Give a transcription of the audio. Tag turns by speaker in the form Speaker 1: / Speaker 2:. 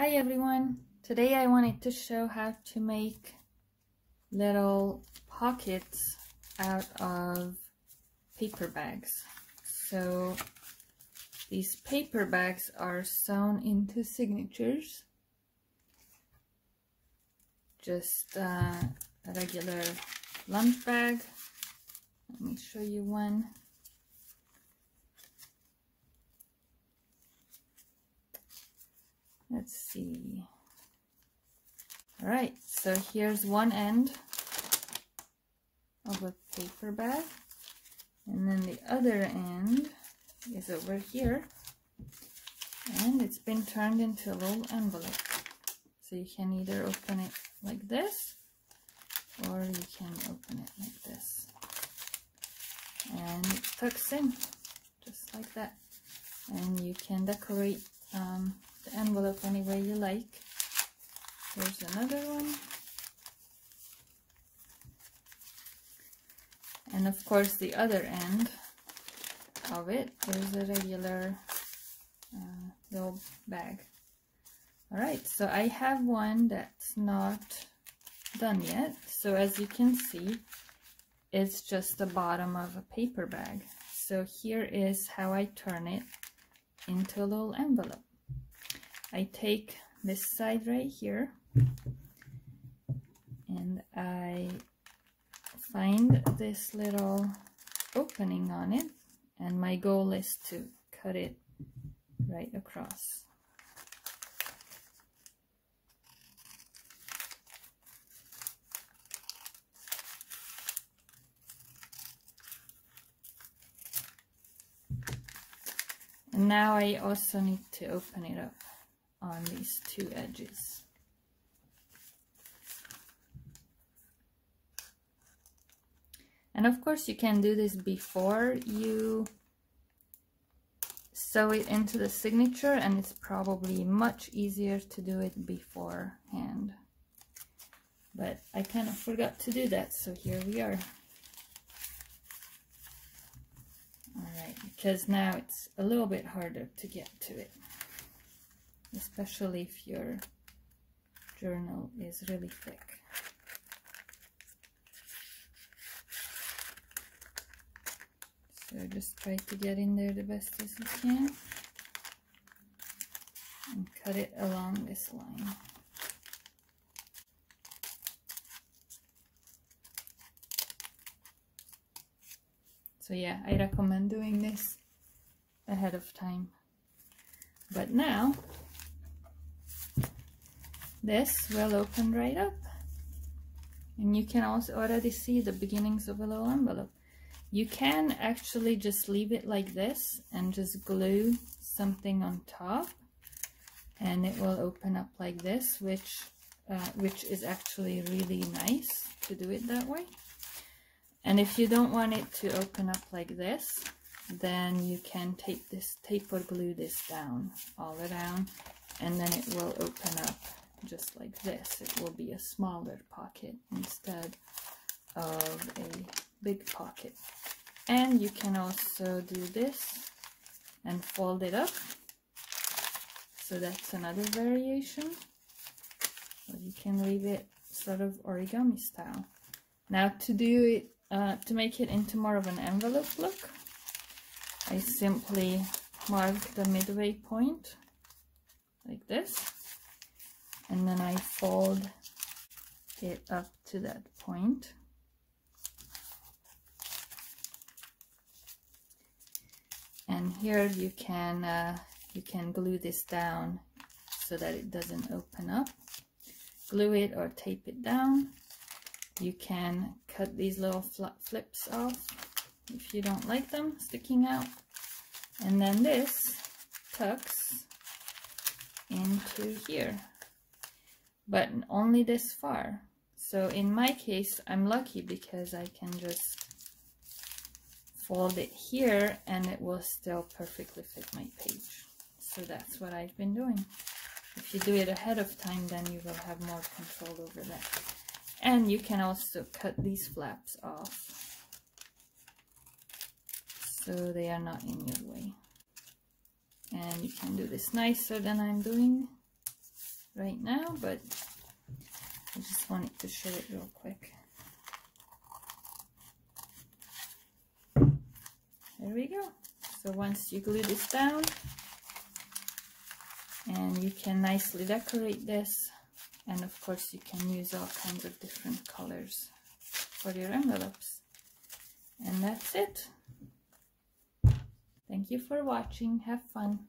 Speaker 1: Hi everyone! Today I wanted to show how to make little pockets out of paper bags. So these paper bags are sewn into signatures. Just uh, a regular lunch bag. Let me show you one. Let's see. All right so here's one end of a paper bag and then the other end is over here and it's been turned into a little envelope. So you can either open it like this or you can open it like this. And it tucks in just like that. And you can decorate um, the envelope any way you like. Here's another one. And of course the other end of it is a regular uh, little bag. Alright, so I have one that's not done yet. So as you can see, it's just the bottom of a paper bag. So here is how I turn it into a little envelope. I take this side right here. And I find this little opening on it. And my goal is to cut it right across. And now I also need to open it up on these two edges. And of course you can do this before you sew it into the signature and it's probably much easier to do it beforehand. But I kind of forgot to do that, so here we are. Alright, because now it's a little bit harder to get to it especially if your journal is really thick. So just try to get in there the best as you can and cut it along this line. So yeah, I recommend doing this ahead of time. But now this will open right up. And you can also already see the beginnings of a little envelope. You can actually just leave it like this and just glue something on top. And it will open up like this which uh, which is actually really nice to do it that way. And if you don't want it to open up like this then you can tape this tape or glue this down all around and then it will open up just like this. It will be a smaller pocket instead of a big pocket. And you can also do this and fold it up. So that's another variation. Or you can leave it sort of origami style. Now to do it, uh, to make it into more of an envelope look, I simply mark the midway point like this and then I fold it up to that point. And here you can uh, you can glue this down so that it doesn't open up. Glue it or tape it down. You can cut these little flips off if you don't like them sticking out. And then this tucks into here but only this far. So in my case, I'm lucky because I can just fold it here and it will still perfectly fit my page. So that's what I've been doing. If you do it ahead of time, then you will have more control over that. And you can also cut these flaps off so they are not in your way. And you can do this nicer than I'm doing right now, but I just wanted to show it real quick. There we go. So once you glue this down, and you can nicely decorate this, and of course you can use all kinds of different colors for your envelopes. And that's it. Thank you for watching. Have fun.